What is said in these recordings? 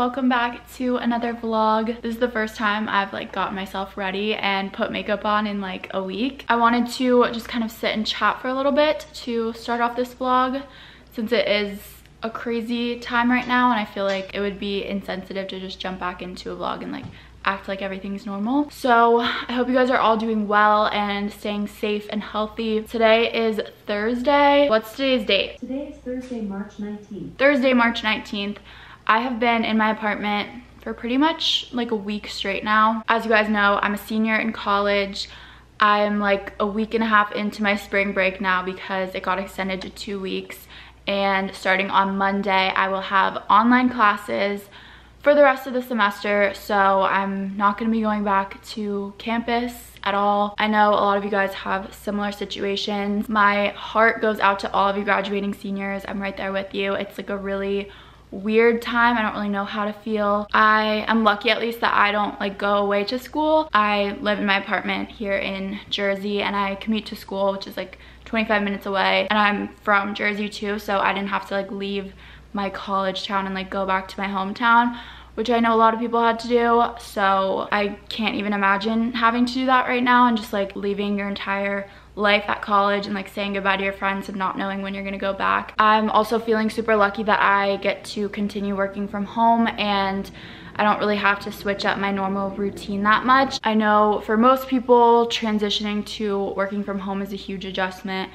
welcome back to another vlog this is the first time i've like got myself ready and put makeup on in like a week i wanted to just kind of sit and chat for a little bit to start off this vlog since it is a crazy time right now and i feel like it would be insensitive to just jump back into a vlog and like act like everything's normal. So I hope you guys are all doing well and staying safe and healthy. Today is Thursday. What's today's date? Today is Thursday, March 19th. Thursday, March 19th. I have been in my apartment for pretty much like a week straight now. As you guys know, I'm a senior in college. I'm like a week and a half into my spring break now because it got extended to two weeks. And starting on Monday, I will have online classes for the rest of the semester. So I'm not gonna be going back to campus at all. I know a lot of you guys have similar situations. My heart goes out to all of you graduating seniors. I'm right there with you. It's like a really weird time. I don't really know how to feel. I am lucky at least that I don't like go away to school. I live in my apartment here in Jersey and I commute to school, which is like 25 minutes away. And I'm from Jersey too, so I didn't have to like leave my college town and like go back to my hometown which I know a lot of people had to do. So I can't even imagine having to do that right now and just like leaving your entire life at college and like saying goodbye to your friends and not knowing when you're gonna go back. I'm also feeling super lucky that I get to continue working from home and I don't really have to switch up my normal routine that much. I know for most people transitioning to working from home is a huge adjustment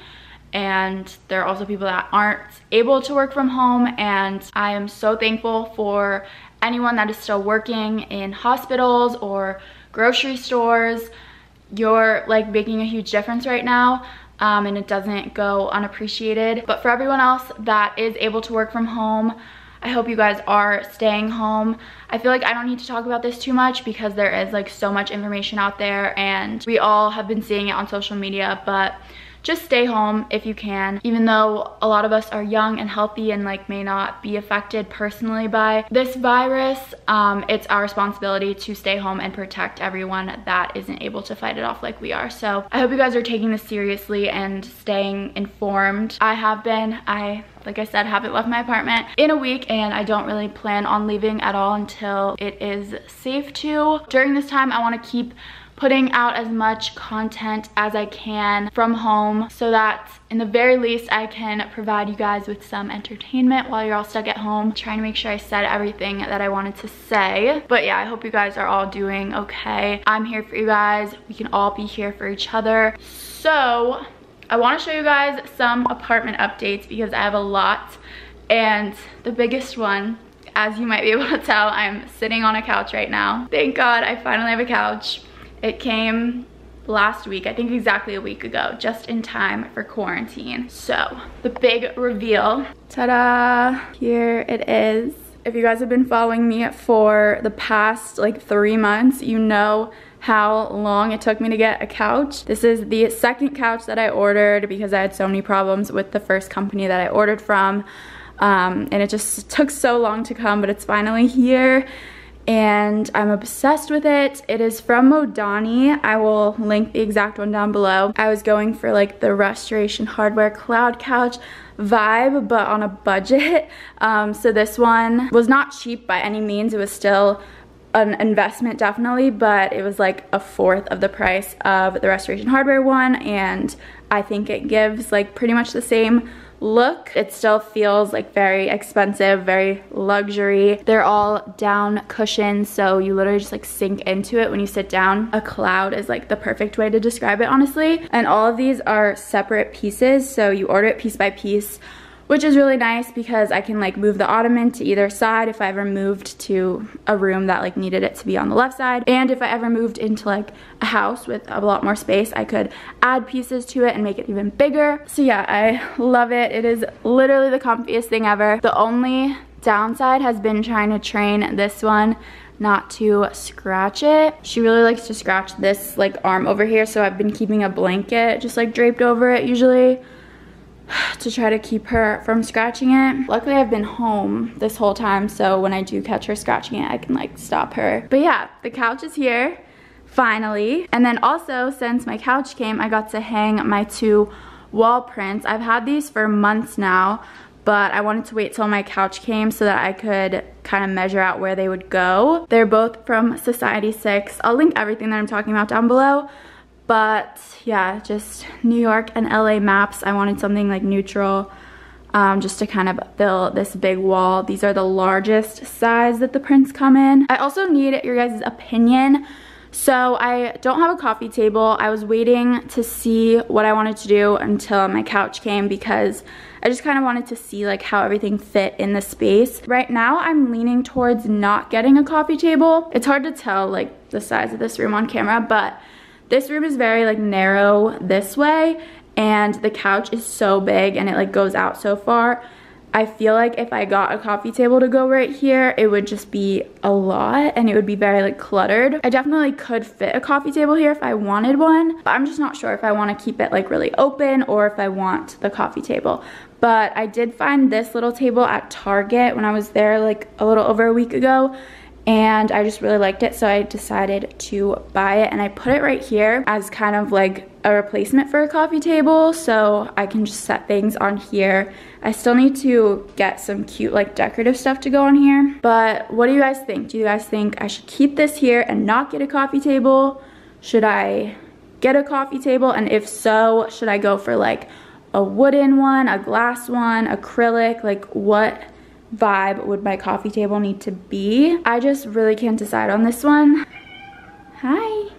and there are also people that aren't able to work from home and I am so thankful for anyone that is still working in hospitals or grocery stores. You're like making a huge difference right now. Um, and it doesn't go unappreciated. But for everyone else that is able to work from home, I hope you guys are staying home. I feel like I don't need to talk about this too much because there is like so much information out there and we all have been seeing it on social media, but just stay home if you can. Even though a lot of us are young and healthy and like may not be affected personally by this virus, um, it's our responsibility to stay home and protect everyone that isn't able to fight it off like we are. So I hope you guys are taking this seriously and staying informed. I have been, I like I said, haven't left my apartment in a week and I don't really plan on leaving at all until it is safe to. During this time, I wanna keep putting out as much content as I can from home so that in the very least I can provide you guys with some entertainment while you're all stuck at home. trying to make sure I said everything that I wanted to say. But yeah, I hope you guys are all doing okay. I'm here for you guys. We can all be here for each other. So I want to show you guys some apartment updates because I have a lot. And the biggest one as you might be able to tell, I'm sitting on a couch right now. Thank God I finally have a couch. It came last week, I think exactly a week ago, just in time for quarantine. So the big reveal, ta-da, here it is. If you guys have been following me for the past like three months, you know how long it took me to get a couch. This is the second couch that I ordered because I had so many problems with the first company that I ordered from. Um, and it just took so long to come, but it's finally here and I'm obsessed with it. It is from Modani. I will link the exact one down below. I was going for like the Restoration Hardware Cloud Couch vibe, but on a budget. Um, so this one was not cheap by any means. It was still an investment definitely, but it was like a fourth of the price of the Restoration Hardware one, and I think it gives like pretty much the same look. It still feels like very expensive, very luxury. They're all down cushions, so you literally just like sink into it when you sit down. A cloud is like the perfect way to describe it, honestly. And all of these are separate pieces, so you order it piece by piece which is really nice because I can like move the ottoman to either side if I ever moved to a room that like needed it to be on the left side. And if I ever moved into like a house with a lot more space, I could add pieces to it and make it even bigger. So yeah, I love it. It is literally the comfiest thing ever. The only downside has been trying to train this one not to scratch it. She really likes to scratch this like arm over here, so I've been keeping a blanket just like draped over it usually to try to keep her from scratching it. Luckily I've been home this whole time so when I do catch her scratching it I can like stop her. But yeah, the couch is here finally. And then also since my couch came I got to hang my two wall prints. I've had these for months now but I wanted to wait till my couch came so that I could kind of measure out where they would go. They're both from Society 6. I'll link everything that I'm talking about down below. But yeah, just New York and LA maps. I wanted something like neutral um, just to kind of fill this big wall. These are the largest size that the prints come in. I also need your guys' opinion. So I don't have a coffee table. I was waiting to see what I wanted to do until my couch came because I just kind of wanted to see like how everything fit in the space. Right now I'm leaning towards not getting a coffee table. It's hard to tell like the size of this room on camera, but this room is very like narrow this way and the couch is so big and it like goes out so far. I feel like if I got a coffee table to go right here, it would just be a lot and it would be very like cluttered. I definitely could fit a coffee table here if I wanted one, but I'm just not sure if I want to keep it like really open or if I want the coffee table. But I did find this little table at Target when I was there like a little over a week ago and I just really liked it so I decided to buy it and I put it right here as kind of like a replacement for a coffee table so I can just set things on here. I still need to get some cute like decorative stuff to go on here but what do you guys think? Do you guys think I should keep this here and not get a coffee table? Should I get a coffee table and if so should I go for like a wooden one, a glass one, acrylic, like what vibe would my coffee table need to be. I just really can't decide on this one. Hi,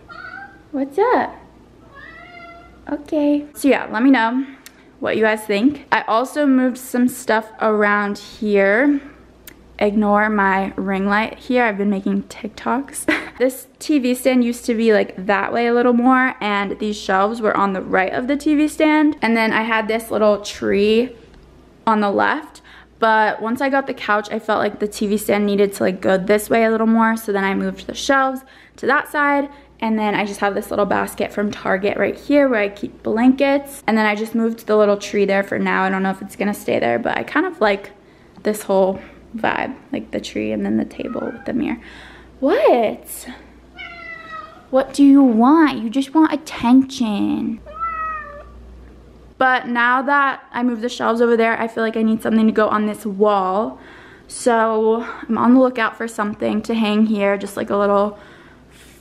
what's up? Okay. So yeah, let me know what you guys think. I also moved some stuff around here. Ignore my ring light here. I've been making TikToks. this TV stand used to be like that way a little more and these shelves were on the right of the TV stand. And then I had this little tree on the left but once I got the couch, I felt like the TV stand needed to like go this way a little more. So then I moved the shelves to that side. And then I just have this little basket from Target right here where I keep blankets. And then I just moved the little tree there for now. I don't know if it's gonna stay there, but I kind of like this whole vibe, like the tree and then the table with the mirror. What? What do you want? You just want attention. But now that I moved the shelves over there, I feel like I need something to go on this wall. So I'm on the lookout for something to hang here, just like a little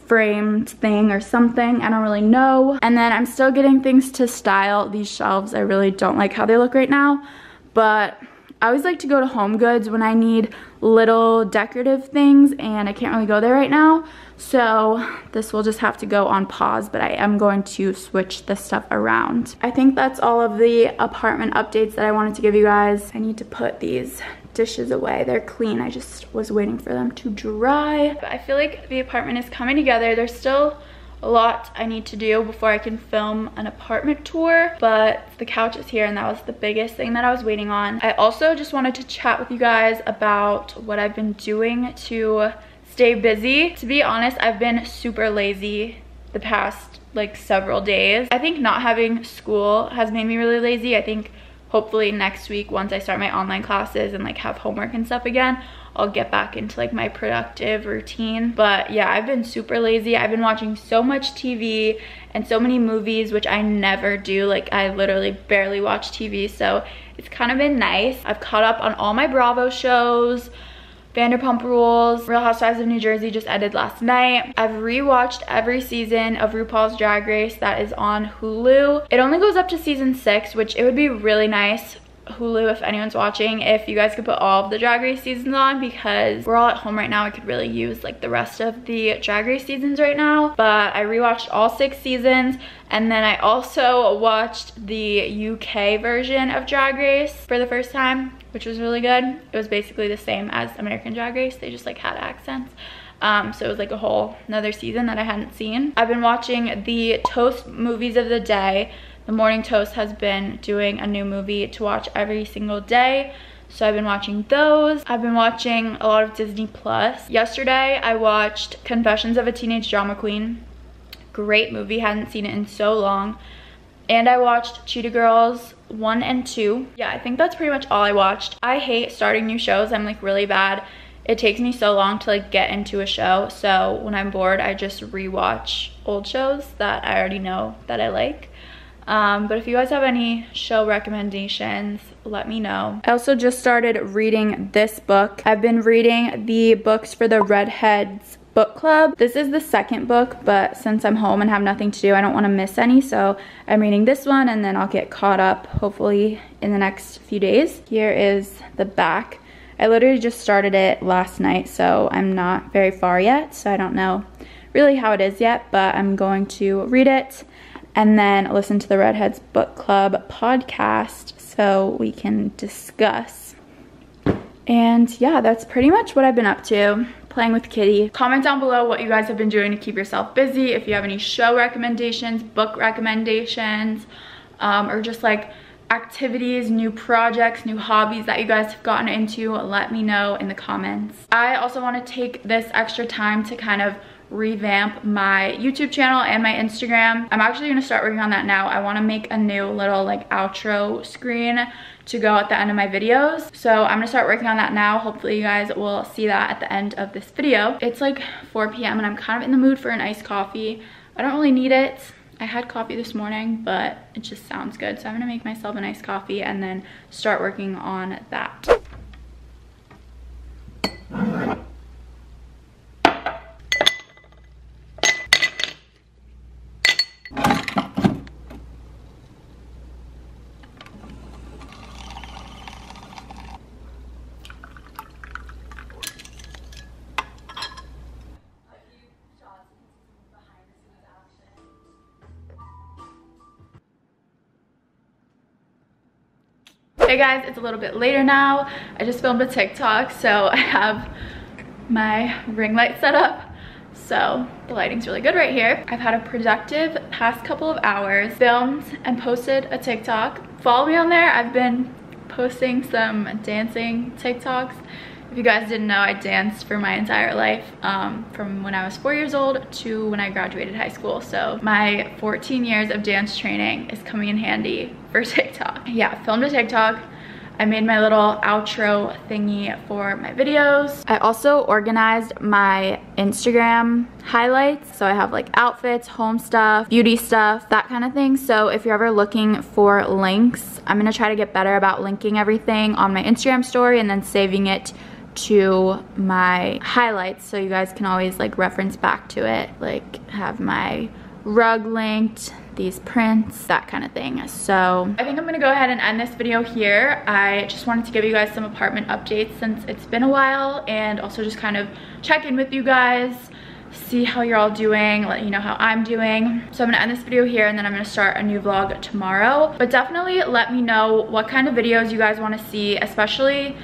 framed thing or something. I don't really know. And then I'm still getting things to style these shelves. I really don't like how they look right now. But I always like to go to Home Goods when I need little decorative things and I can't really go there right now. So this will just have to go on pause, but I am going to switch the stuff around. I think that's all of the apartment updates that I wanted to give you guys. I need to put these dishes away. They're clean. I just was waiting for them to dry. But I feel like the apartment is coming together. There's still a lot I need to do before I can film an apartment tour, but the couch is here and that was the biggest thing that I was waiting on. I also just wanted to chat with you guys about what I've been doing to stay busy. To be honest, I've been super lazy the past like several days. I think not having school has made me really lazy. I think hopefully next week once I start my online classes and like have homework and stuff again, I'll get back into like my productive routine. But yeah, I've been super lazy. I've been watching so much TV and so many movies, which I never do. Like I literally barely watch TV. So it's kind of been nice. I've caught up on all my Bravo shows. Vanderpump Rules, Real Housewives of New Jersey just ended last night. I've rewatched every season of RuPaul's Drag Race that is on Hulu. It only goes up to season six, which it would be really nice Hulu if anyone's watching if you guys could put all of the Drag Race seasons on because we're all at home right now. I could really use like the rest of the Drag Race seasons right now. But I rewatched all six seasons and then I also watched the UK version of Drag Race for the first time, which was really good. It was basically the same as American Drag Race. They just like had accents. Um, so it was like a whole another season that I hadn't seen. I've been watching the Toast movies of the day the Morning Toast has been doing a new movie to watch every single day. So I've been watching those. I've been watching a lot of Disney Plus. Yesterday I watched Confessions of a Teenage Drama Queen. Great movie, hadn't seen it in so long. And I watched Cheetah Girls 1 and 2. Yeah, I think that's pretty much all I watched. I hate starting new shows. I'm like really bad. It takes me so long to like get into a show. So when I'm bored, I just rewatch old shows that I already know that I like. Um, but if you guys have any show recommendations, let me know. I also just started reading this book. I've been reading the books for the Redheads book club. This is the second book, but since I'm home and have nothing to do, I don't want to miss any. So I'm reading this one and then I'll get caught up hopefully in the next few days. Here is the back. I literally just started it last night, so I'm not very far yet. So I don't know really how it is yet, but I'm going to read it and then listen to the Redheads Book Club podcast so we can discuss. And yeah, that's pretty much what I've been up to playing with Kitty. Comment down below what you guys have been doing to keep yourself busy. If you have any show recommendations, book recommendations, um, or just like activities, new projects, new hobbies that you guys have gotten into, let me know in the comments. I also want to take this extra time to kind of revamp my YouTube channel and my Instagram. I'm actually to start working on that now. I want to make a new little like outro screen to go at the end of my videos. So I'm gonna start working on that now. Hopefully you guys will see that at the end of this video. It's like 4 p.m. and I'm kind of in the mood for an iced coffee. I don't really need it. I had coffee this morning, but it just sounds good. So I'm gonna make myself a nice coffee and then start working on that. Hey guys, it's a little bit later now. I just filmed a TikTok, so I have my ring light set up. So the lighting's really good right here. I've had a productive past couple of hours, filmed and posted a TikTok. Follow me on there. I've been posting some dancing TikToks if you guys didn't know, I danced for my entire life um, from when I was four years old to when I graduated high school. So my 14 years of dance training is coming in handy for TikTok. Yeah, filmed a TikTok. I made my little outro thingy for my videos. I also organized my Instagram highlights. So I have like outfits, home stuff, beauty stuff, that kind of thing. So if you're ever looking for links, I'm gonna try to get better about linking everything on my Instagram story and then saving it to my highlights so you guys can always like reference back to it. Like have my rug linked these prints that kind of thing. So i think i'm gonna go ahead and end this video here. I just wanted to give you guys some apartment updates since it's been a while and also just kind of check in with you guys see how you're all doing let you know how i'm doing. So i'm gonna end this video here and then i'm gonna start a new vlog tomorrow. But definitely let me know what kind of videos you guys want to see especially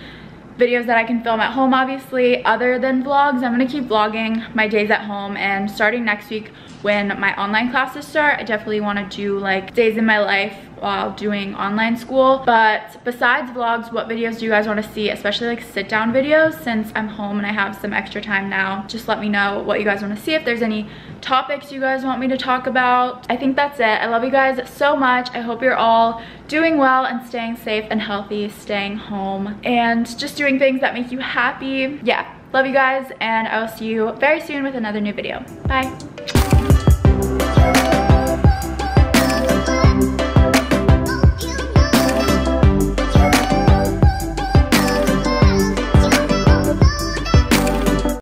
videos that I can film at home obviously other than vlogs. I'm gonna keep vlogging my days at home and starting next week when my online classes start, I definitely wanna do like days in my life while doing online school. But besides vlogs, what videos do you guys wanna see, especially like sit down videos since I'm home and I have some extra time now. Just let me know what you guys wanna see, if there's any topics you guys want me to talk about. I think that's it. I love you guys so much. I hope you're all doing well and staying safe and healthy, staying home and just doing things that make you happy. Yeah, love you guys and I will see you very soon with another new video. Bye.